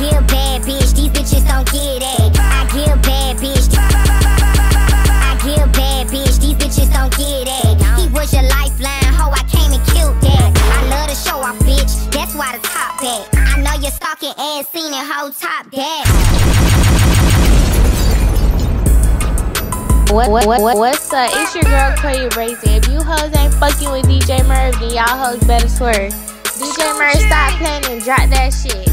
give bad bitch, these bitches don't get it. I give bad bitch. I give bad bitch, these bitches don't get it. He was your lifeline, ho, I came and killed that. I love to show off, bitch, that's why the top back. I know you're stalking and seen it, ho, top that. What, what, what, what's up? It's your girl Koya Brazen. If you hoes ain't fucking with DJ Merv, then y'all hoes better swerve. DJ Merv, stop playing and drop that shit.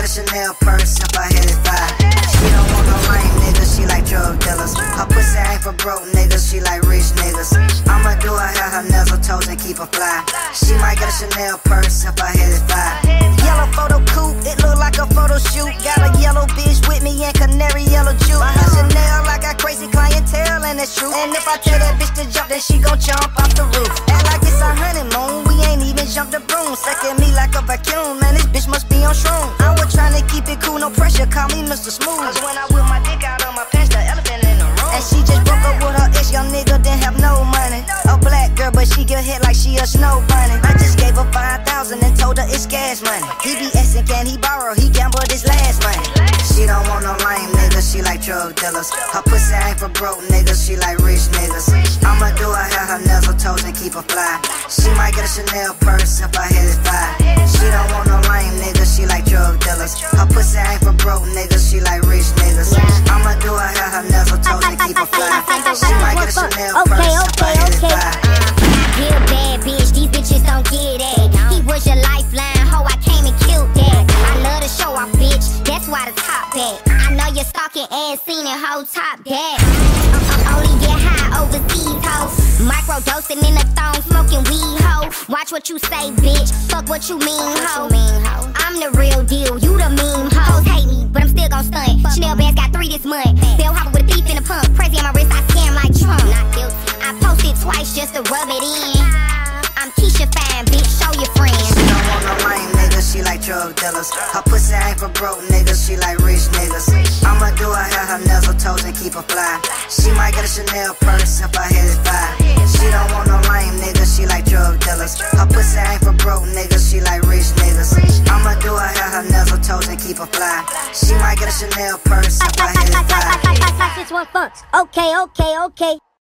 Get a Chanel purse if I hit it fly. She don't want no lame niggas, she like drug dealers. Her pussy ain't for broke niggas, she like rich niggas. I'ma do her hair, her nails, her toes, and keep her fly. She might get a Chanel purse if I hit it fly. Yellow photo coupe, it look like a photo shoot. Got a yellow bitch with me and canary yellow juice. My hair Chanel, I got crazy clientele, and it's true. And if I tell that bitch to jump, then she gon' jump off the roof. Act like it's a honeymoon, we ain't even jumped the broom. Second me like a vacuum, man, this bitch must be on shroom. Call me Mr. Smooth. Cause when I whip my dick out of my pants, the elephant in the room. And she just broke up with her ex, young nigga didn't have no money. A black girl, but she get hit like she a snow bunny. I just gave her 5,000 and told her it's gas money. He be asking, can he borrow? He gambled his last money. She don't want no lame niggas, she like drug dealers. Her pussy ain't for broke niggas, she like rich niggas. I'ma do her hair, her nails, her toes, and keep her fly. She might get a Chanel purse if I hit it fly. She don't want no lame niggas, she know you're stalking and seen it, ho, top that. Only get high overseas, ho. Micro dosing in the thong, smoking weed, ho. Watch what you say, bitch. Fuck what you mean, ho. I'm the real deal, you the meme, hoes hate me, but I'm still gon' stunt. Chanel bands got three this month. Bill hopper with a thief in the pump. Crazy on my wrist, I scam like Trump. Not guilty. I posted twice just to rub it in. I'm Keisha Fine, bitch, show your friends. She don't want no lame niggas, she like drug dealers. Her pussy ain't for broke niggas, she like rich niggas. I'ma do her have her nails, her toes, and keep her fly. She might get a Chanel purse if I hit it fly. She don't want no lame niggas, she like drug dealers. Her pussy ain't for broke niggas, she like rich niggas. I'ma do her hair, her nails, her toes, and keep her fly. She might get a Chanel purse if I hit it fly. This one fucks. Okay, okay, okay.